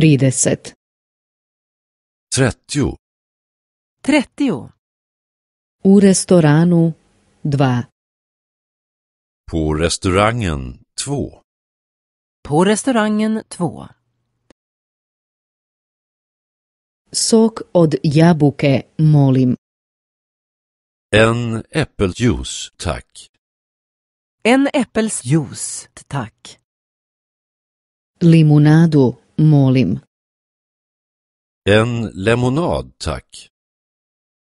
30. 30. 30. U restoranu 2. På restaurangen 2. På restaurangen 2. Sok od jabuke, molim. En äppeljuice, tack. En äppelsjuice, tack. Limunadu, molim. En lemonad, tack.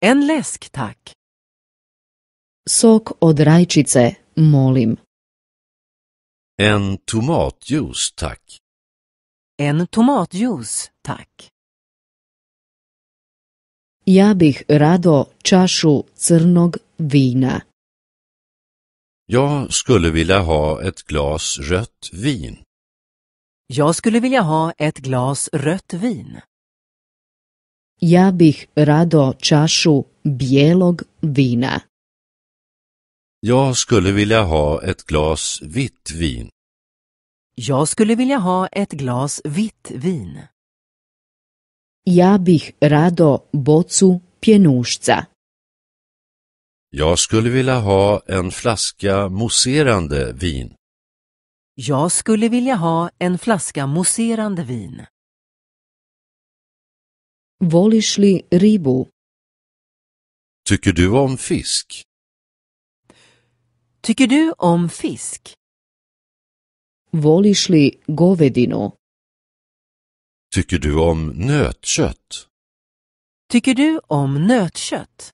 En läsk, tack. Sok od rajčice, molim. En tomatjuice, tack. En tomatjuice, tack. Ja bih rado čašu crnog vina. Jag skulle vilja ha ett glas rött vin. Jag skulle vilja ha ett glas rött vin. Ja bih rado čašu bijelog vina. Jag skulle vilja ha ett glas vitt vin. Jag skulle vilja ha ett glas vitt vin. Ja bih rado bocu pjenušca. Jag skulle vilja ha en flaska mousserande vin. Jag skulle vilja ha en flaska mousserande vin. Voliš li ribu? Tycker du om fisk? Tycker du om fisk? Voliš li govedinu? Tycker du om nötkött? Tycker du om nötkött?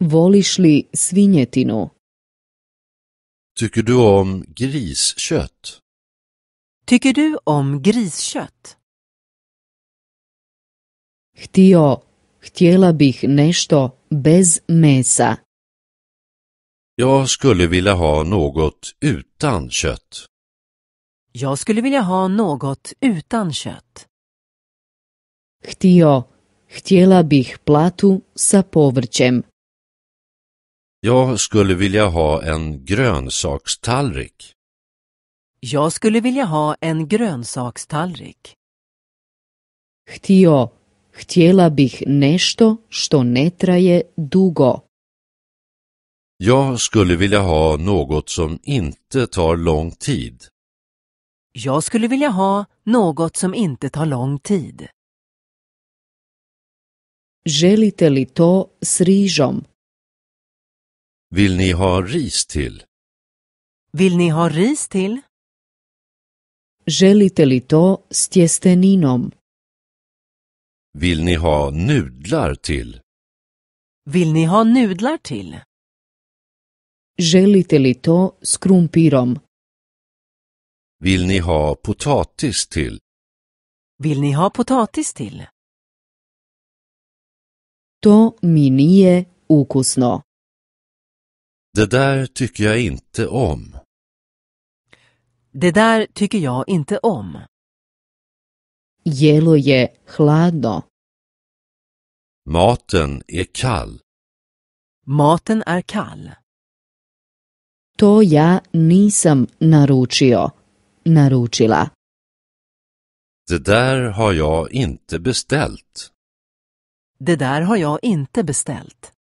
Voliš li svinjetinu? Tycker du om griskött? Tycker du om griskött? Htio, htjela bih nešto bez mesa. Jag skulle vilja ha något utan kött. Jag skulle vilja ha något utan kött. Htio, htjela bih platu sa povrćem. Jag skulle vilja ha en grönsakstallrik. Jag skulle vilja ha en grönsakstallrik. Htio, htjela bih nešto što ne traje dugo. Jag skulle vilja ha något som inte tar lång tid. Jag skulle vilja ha något som inte tar lång tid. Želite li to s rižom? Vill ni ha ris till? Vill ni ha ris till? Želite li to s tjesteninom? Vill ni ha nudlar till? Vill ni ha nudlar till? Želite li to s krumpirom? Vill ni ha potatis till? Vill ni ha potatis till? To mi nije ukusno. Det där tycker jag inte om. Det där tycker jag inte om. Jelo je hladno. Maten är kall. Maten är kall. To ja nisam naručio. Naručila. Det där har jag inte beställt. Det där har jag inte beställt.